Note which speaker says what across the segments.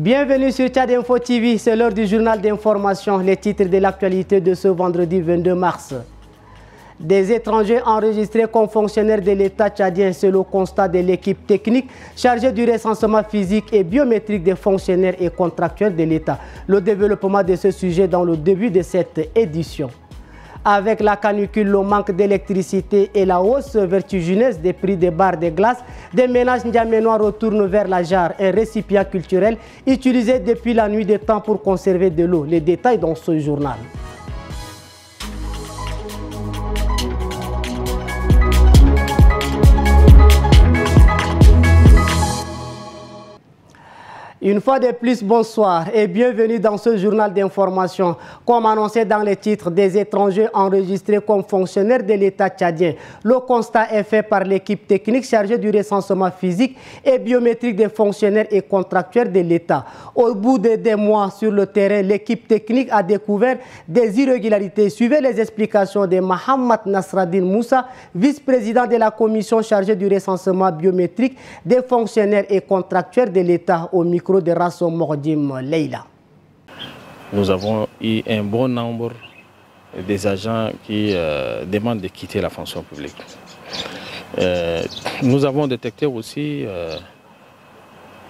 Speaker 1: Bienvenue sur Tchad Info TV, c'est l'heure du journal d'information, les titres de l'actualité de ce vendredi 22 mars. Des étrangers enregistrés comme fonctionnaires de l'État tchadien, c'est le constat de l'équipe technique chargée du recensement physique et biométrique des fonctionnaires et contractuels de l'État. Le développement de ce sujet dans le début de cette édition. Avec la canicule, le manque d'électricité et la hausse vertigineuse des prix des barres de glace, des ménages ndiaménois retournent vers la jarre, un récipient culturel utilisé depuis la nuit des temps pour conserver de l'eau. Les détails dans ce journal. Une fois de plus, bonsoir et bienvenue dans ce journal d'information. Comme annoncé dans les titres des étrangers enregistrés comme fonctionnaires de l'État tchadien, le constat est fait par l'équipe technique chargée du recensement physique et biométrique des fonctionnaires et contractuels de l'État. Au bout de deux mois sur le terrain, l'équipe technique a découvert des irrégularités. Suivez les explications de Mohamed Nasradin Moussa, vice-président de la commission chargée du recensement biométrique des fonctionnaires et contractuels de l'État au micro de Rasso Mordim Leila.
Speaker 2: Nous avons eu un bon nombre des agents qui euh, demandent de quitter la fonction publique. Euh, nous avons détecté aussi euh,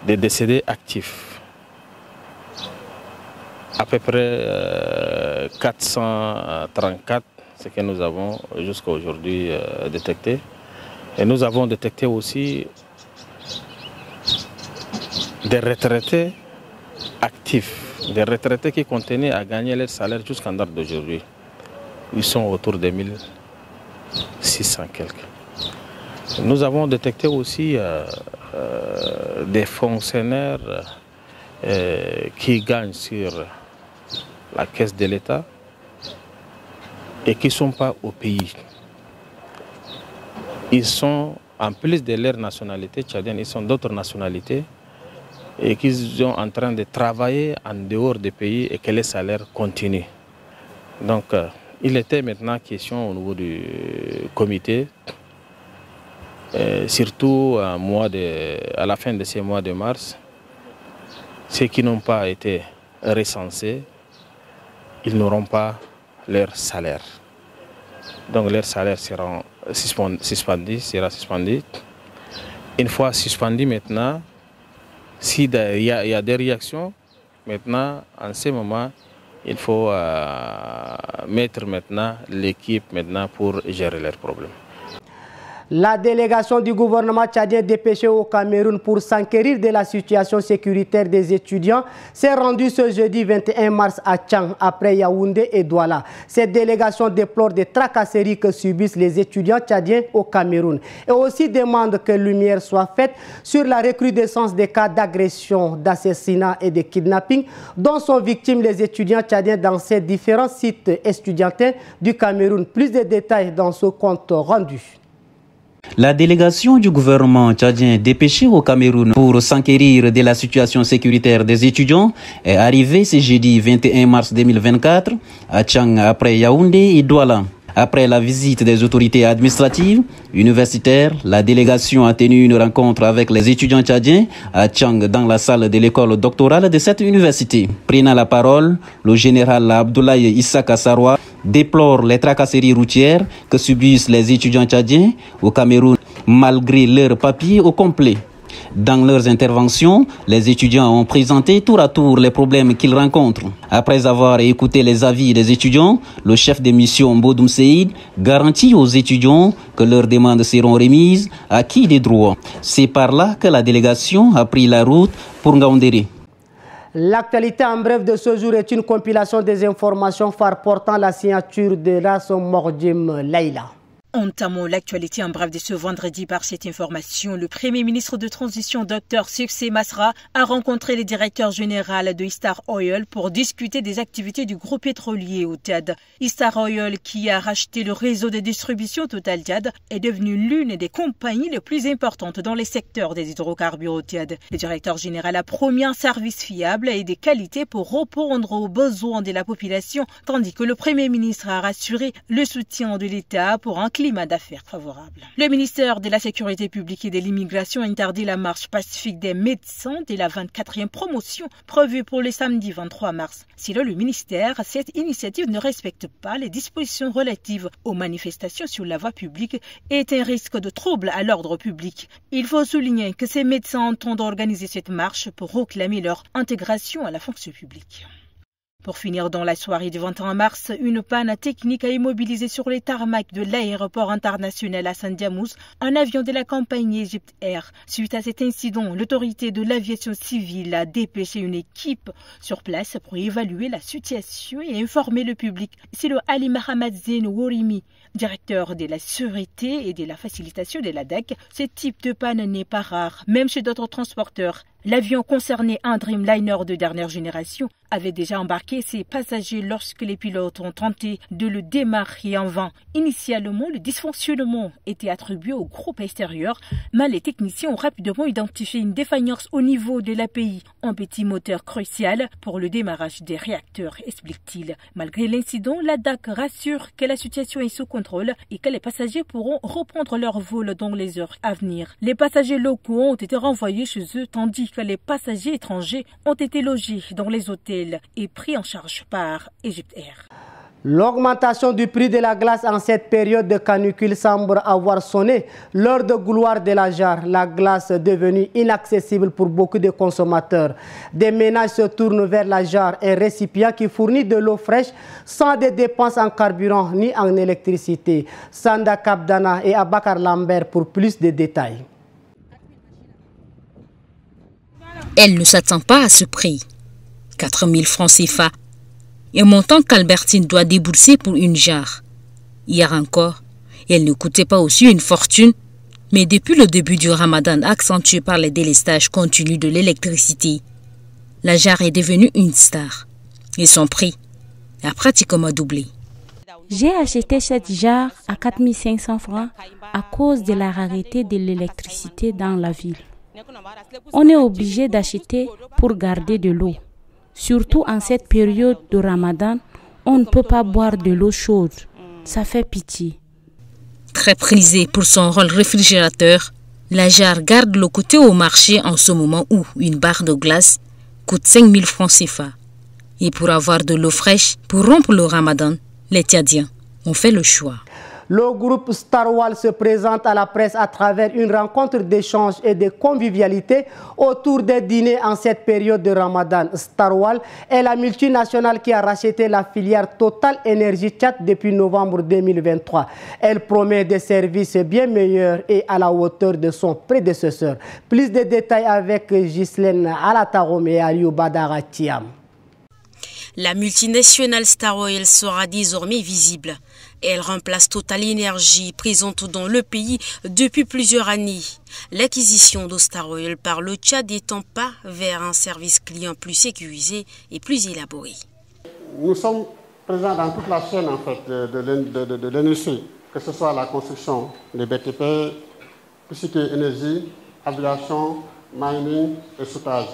Speaker 2: des décédés actifs. À peu près 434, ce que nous avons jusqu'à aujourd'hui détecté. Et nous avons détecté aussi des retraités actifs, des retraités qui continuent à gagner leur salaire jusqu'en date d'aujourd'hui. Ils sont autour de 1600 quelques. Nous avons détecté aussi euh, euh, des fonctionnaires euh, qui gagnent sur la caisse de l'État et qui ne sont pas au pays. Ils sont, en plus de leur nationalité tchadienne, ils sont d'autres nationalités et qu'ils sont en train de travailler en dehors des pays et que les salaires continuent. Donc, euh, il était maintenant question au niveau du comité, euh, surtout mois de, à la fin de ces mois de mars, ceux qui n'ont pas été recensés, ils n'auront pas leur salaire. Donc leur salaire sera suspendu, sera suspendu. Une fois suspendu maintenant, s'il y, y, a des réactions, maintenant, en ce moment, il faut euh, mettre maintenant l'équipe maintenant pour gérer leurs problèmes.
Speaker 1: La délégation du gouvernement tchadien dépêchée au Cameroun pour s'enquérir de la situation sécuritaire des étudiants s'est rendue ce jeudi 21 mars à Tchang, après Yaoundé et Douala. Cette délégation déplore des tracasseries que subissent les étudiants tchadiens au Cameroun et aussi demande que lumière soit faite sur la recrudescence des cas d'agression, d'assassinat et de kidnapping dont sont victimes les étudiants tchadiens dans ces différents sites estudiantins du Cameroun. Plus de détails dans ce compte rendu.
Speaker 3: La délégation du gouvernement tchadien dépêchée au Cameroun pour s'enquérir de la situation sécuritaire des étudiants est arrivée ce jeudi 21 mars 2024 à Tchang après Yaoundé et Douala. Après la visite des autorités administratives, universitaires, la délégation a tenu une rencontre avec les étudiants tchadiens à Tchang dans la salle de l'école doctorale de cette université. Prenant la parole, le général Abdoulaye Issa Sarwa déplore les tracasseries routières que subissent les étudiants tchadiens au Cameroun malgré leurs papiers au complet. Dans leurs interventions, les étudiants ont présenté tour à tour les problèmes qu'ils rencontrent. Après avoir écouté les avis des étudiants, le chef de mission Bodoum Seyd garantit aux étudiants que leurs demandes seront remises à qui des droits. C'est par là que la délégation a pris la route pour Ngaoundéré.
Speaker 1: L'actualité en bref de ce jour est une compilation des informations phares portant la signature de Rassom Mordim Leila.
Speaker 4: Entamons l'actualité en bref de ce vendredi par cette information. Le Premier ministre de Transition, Dr Succé Masra, a rencontré le directeur général de Istar Oil pour discuter des activités du groupe pétrolier au TAD. Istar Oil, qui a racheté le réseau de distribution Total TAD, est devenu l'une des compagnies les plus importantes dans les secteurs des hydrocarbures au TAD. Le directeur général a promis un service fiable et des qualités pour répondre aux besoins de la population, tandis que le Premier ministre a rassuré le soutien de l'État pour un Le ministère de la Sécurité publique et de l'immigration interdit la marche pacifique des médecins de la 24e promotion prévue pour le samedi 23 mars. Selon le ministère, cette initiative ne respecte pas les dispositions relatives aux manifestations sur la voie publique et est un risque de trouble à l'ordre public. Il faut souligner que ces médecins entendent organiser cette marche pour réclamer leur intégration à la fonction publique. Pour finir dans la soirée du 21 mars, une panne technique a immobilisé sur les tarmacs de l'aéroport international à Diamous un avion de la compagnie Egypt Air. Suite à cet incident, l'autorité de l'aviation civile a dépêché une équipe sur place pour évaluer la situation et informer le public. C'est le Ali Mohamed Zain directeur de la sécurité et de la facilitation de la DAC. Ce type de panne n'est pas rare, même chez d'autres transporteurs. L'avion concerné, un Dreamliner de dernière génération, avait déjà embarqué ses passagers lorsque les pilotes ont tenté de le démarrer en vain. Initialement, le dysfonctionnement était attribué au groupe extérieur, mais les techniciens ont rapidement identifié une défaillance au niveau de l'API, un petit moteur crucial pour le démarrage des réacteurs, explique-t-il. Malgré l'incident, la DAC rassure que la situation est sous contrôle et que les passagers pourront reprendre leur vol dans les heures à venir. Les passagers locaux ont été renvoyés chez eux tandis les passagers étrangers ont été logés dans les hôtels et pris en charge par Egypt Air.
Speaker 1: L'augmentation du prix de la glace en cette période de canicule semble avoir sonné l'heure de gloire de la jarre. La glace devenue inaccessible pour beaucoup de consommateurs. Des ménages se tournent vers la jarre, un récipient qui fournit de l'eau fraîche sans des dépenses en carburant ni en électricité. Sanda Kapdana et Abakar Lambert pour plus de détails.
Speaker 5: Elle ne s'attend pas à ce prix. 4000 francs CFA, un montant qu'Albertine doit débourser pour une jarre. Hier encore, elle ne coûtait pas aussi une fortune, mais depuis le début du ramadan accentué par les délestages continus de l'électricité, la jarre est devenue une star et son prix a pratiquement doublé.
Speaker 6: J'ai acheté cette jarre à 4500 francs à cause de la rareté de l'électricité dans la ville. On est obligé d'acheter pour garder de l'eau. Surtout en cette période de Ramadan, on ne peut pas boire de l'eau chaude. Ça fait pitié.
Speaker 5: Très prisée pour son rôle réfrigérateur, la jarre garde le côté au marché en ce moment où une barre de glace coûte 5000 francs CFA. Et pour avoir de l'eau fraîche, pour rompre le ramadan, les Tchadiens ont fait le choix
Speaker 1: le groupe Starwall se présente à la presse à travers une rencontre d'échange et de convivialité autour des dîners en cette période de Ramadan. Starwall est la multinationale qui a racheté la filière Total Energy Chat depuis novembre 2023. Elle promet des services bien meilleurs et à la hauteur de son prédécesseur. Plus de détails avec Ghislaine Alatarome et Aliou Badara
Speaker 5: La multinationale Star Oil sera désormais visible. Elle remplace Total Energy, présente dans le pays depuis plusieurs années. L'acquisition d'Ostar Oil par le Tchad étant pas vers un service client plus sécurisé et plus élaboré.
Speaker 7: Nous sommes présents dans toute la chaîne en fait, de, l'industrie, que ce soit la construction, les BTP, tout ce qui est énergie, aviation, mining et soudage.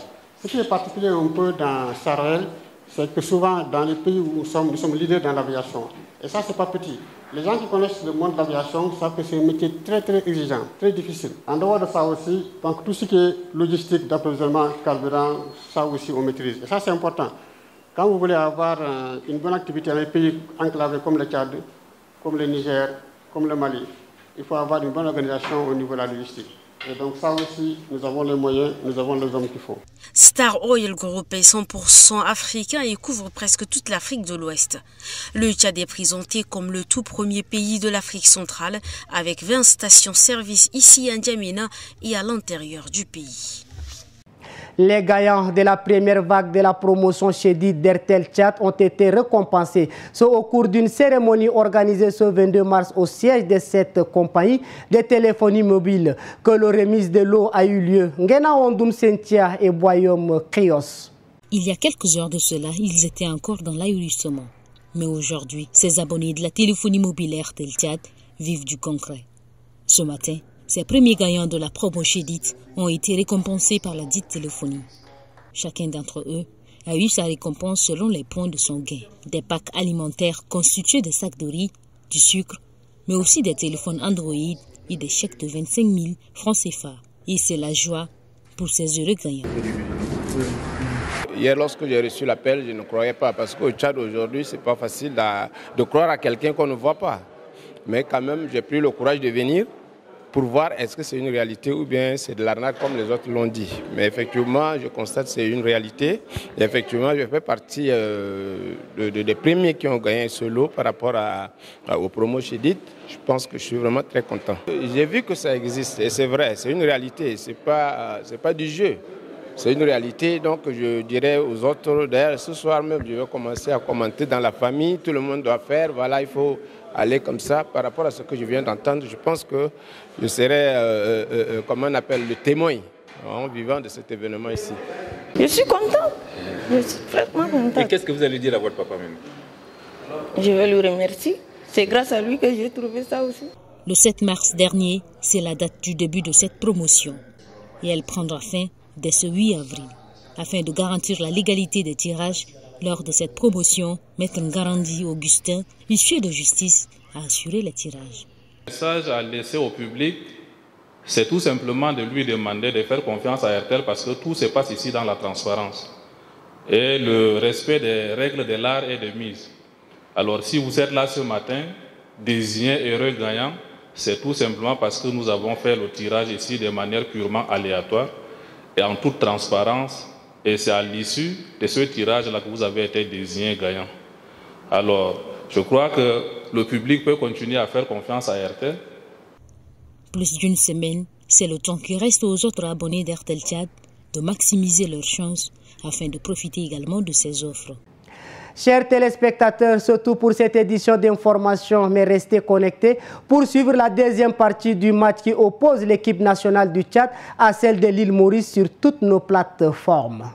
Speaker 7: Ce qui est particulier un peu dans Sarel, c'est que souvent dans les pays où nous sommes, nous sommes leaders dans l'aviation. Et ça, c'est pas petit. Les gens qui connaissent le monde de l'aviation savent que c'est un métier très très exigeant, très difficile. En dehors de ça aussi, donc tout ce qui est logistique d'approvisionnement, carburant, ça aussi on maîtrise. Et ça c'est important. Quand vous voulez avoir euh, une bonne activité dans les pays enclavés comme le Tchad, comme le Niger, comme le Mali, il faut avoir une bonne organisation au niveau de la logistique. Et donc ça aussi, nous avons les moyens, nous avons les hommes qu'il faut.
Speaker 5: Star Oil Group est 100% africain et couvre presque toute l'Afrique de l'Ouest. Le Tchad est présenté comme le tout premier pays de l'Afrique centrale avec 20 stations-service ici à N'Djamena et à l'intérieur du pays.
Speaker 1: Les gagnants de la première vague de la promotion chez d'Ertel Chat ont été récompensés. C'est au cours d'une cérémonie organisée ce 22 mars au siège de cette compagnie de téléphonie mobile que le remise de l'eau a eu lieu. Ngena Ondum Sentia et Boyom Krios.
Speaker 5: Il y a quelques heures de cela, ils étaient encore dans l'ahurissement. Mais aujourd'hui, ces abonnés de la téléphonie mobile RTL Tchad vivent du concret. Ce matin, ces premiers gagnants de la promo dite ont été récompensés par la dite téléphonie. Chacun d'entre eux a eu sa récompense selon les points de son gain. Des packs alimentaires constitués de sacs de riz, du sucre, mais aussi des téléphones Android et des chèques de 25 000 francs CFA. Et c'est la joie pour ces heureux gagnants.
Speaker 8: Hier, lorsque j'ai reçu l'appel, je ne croyais pas parce qu'au Tchad aujourd'hui, ce n'est pas facile de croire à quelqu'un qu'on ne voit pas. Mais quand même, j'ai pris le courage de venir pour voir est-ce que c'est une réalité ou bien c'est de l'arnaque comme les autres l'ont dit. Mais effectivement, je constate que c'est une réalité. Et effectivement, je fais partie euh, des premiers qui ont gagné ce lot par rapport à, au promo Chédit. Je pense que je suis vraiment très content. J'ai vu que ça existe et c'est vrai, c'est une réalité, ce n'est pas, pas du jeu. C'est une réalité, donc je dirais aux autres, d'ailleurs ce soir même, je vais commencer à commenter dans la famille, tout le monde doit faire, voilà, il faut aller comme ça. Par rapport à ce que je viens d'entendre, je pense que je serai, euh, euh, euh, comment on appelle, le témoin en vivant de cet événement ici.
Speaker 9: Je suis content, je suis vraiment content.
Speaker 10: Et qu'est-ce que vous allez dire à votre papa même?
Speaker 9: Je vais lui remercier. C'est grâce à lui que j'ai trouvé ça aussi.
Speaker 5: Le 7 mars dernier, c'est la date du début de cette promotion. Et elle prendra fin dès ce 8 avril. Afin de garantir la légalité des tirages, lors de cette promotion, Maître Garandi Augustin, huissier de justice, a assuré les tirages.
Speaker 11: Le message à laisser au public, c'est tout simplement de lui demander de faire confiance à RTL parce que tout se passe ici dans la transparence et le respect des règles de l'art et de mise. Alors si vous êtes là ce matin, désigné heureux gagnant, c'est tout simplement parce que nous avons fait le tirage ici de manière purement aléatoire et en toute transparence. Et c'est à l'issue de ce tirage-là que vous avez été désigné gagnant. Alors, je crois que le public peut continuer à faire confiance à RTL.
Speaker 5: Plus d'une semaine, c'est le temps qui reste aux autres abonnés d'RTL Tchad de maximiser leurs chances afin de profiter également de ces offres.
Speaker 1: Chers téléspectateurs, c'est tout pour cette édition d'information, mais restez connectés pour suivre la deuxième partie du match qui oppose l'équipe nationale du Tchad à celle de l'île Maurice sur toutes nos plateformes.